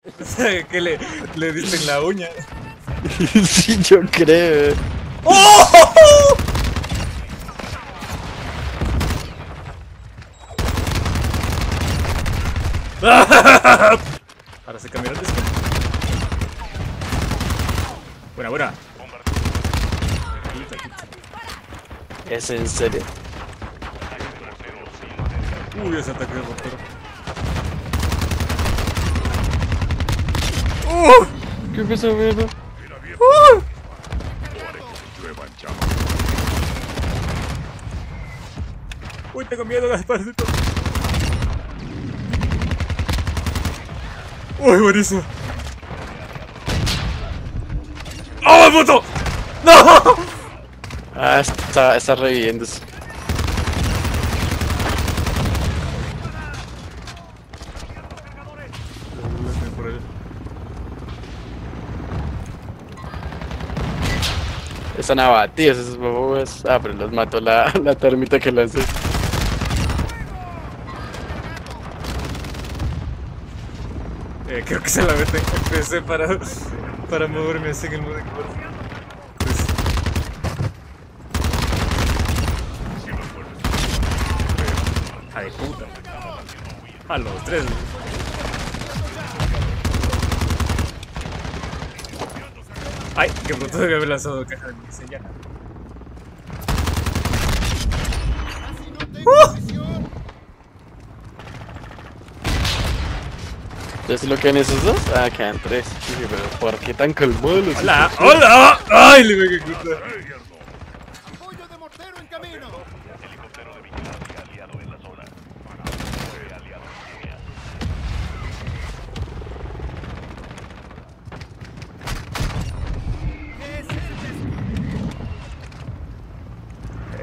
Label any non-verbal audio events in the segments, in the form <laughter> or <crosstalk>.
<laughs> que le, le diste en la uña. <laughs> sí, yo creo. ¡Oh! <laughs> Ahora se cambiaron de skin. Buena, buena. Es en serio. Uy, ese ataque de mortero. ¿Qué fue esa mierda? Uy, tengo miedo, Gasparcito. Uy, buenísimo. ¡Oh, puto! ¡No! Ah, está, está reviviéndose. Por ahí. Están abatidos esos bobos. Ah, pero los mató la, <laughs> la termita que lancé. Eh, creo que se la meten en PC para, para moverme así en el modo de Pues, ¡Ah, de puta! A los tres. ¡Ay! Que pronto debe haber lanzado caja de munición ya. ¿Entonces lo quedan esos dos? Ah, quedan tres. Dije, pero ¿por qué tan calmados los ¡Hola! ¡Hola! ¡Ay! Le pegué puta.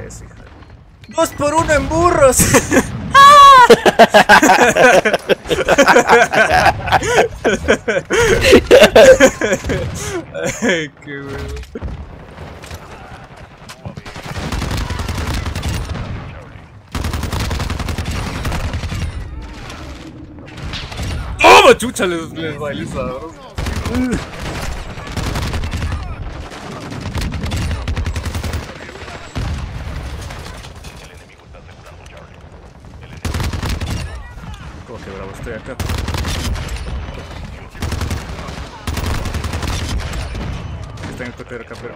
Es hija. ¡Dos por uno en burros! <laughs> Ay, qué huevo. ¡Oh, chucha! Les, les bailé sabroso. Está en el coche de acá, pero.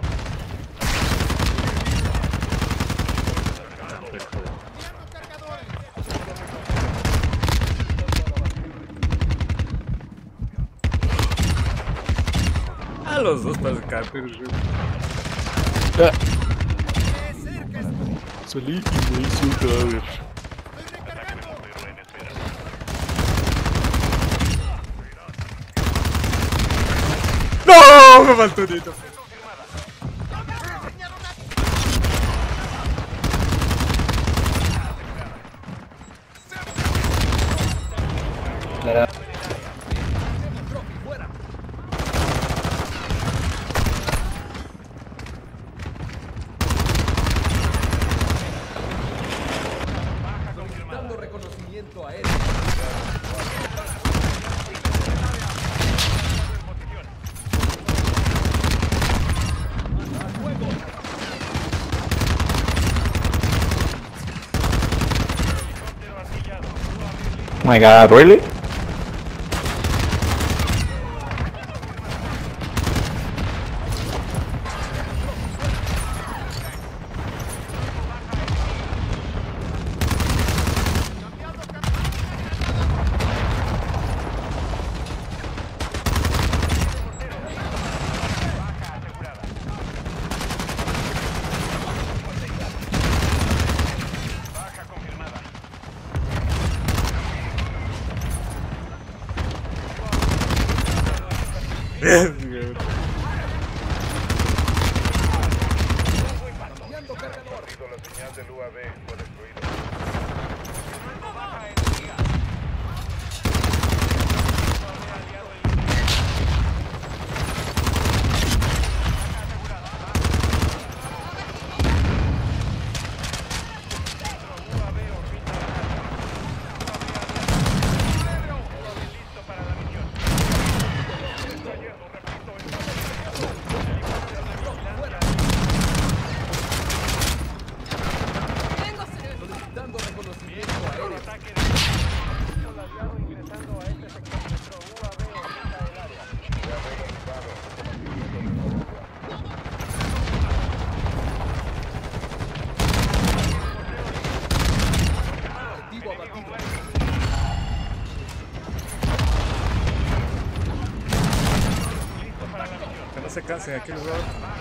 A los dos para acá, pero. Ah. Salí y me hice un cadáver. ¡No! Me faltó un hito. My god, really? Yeah. <laughs> se cansen aquí los dos.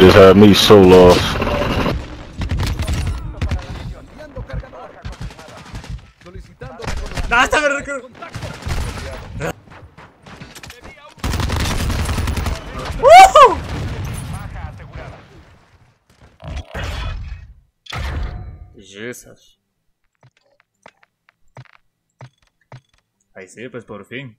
just had me so lost. Jesus. Ahí sí, pues por fin.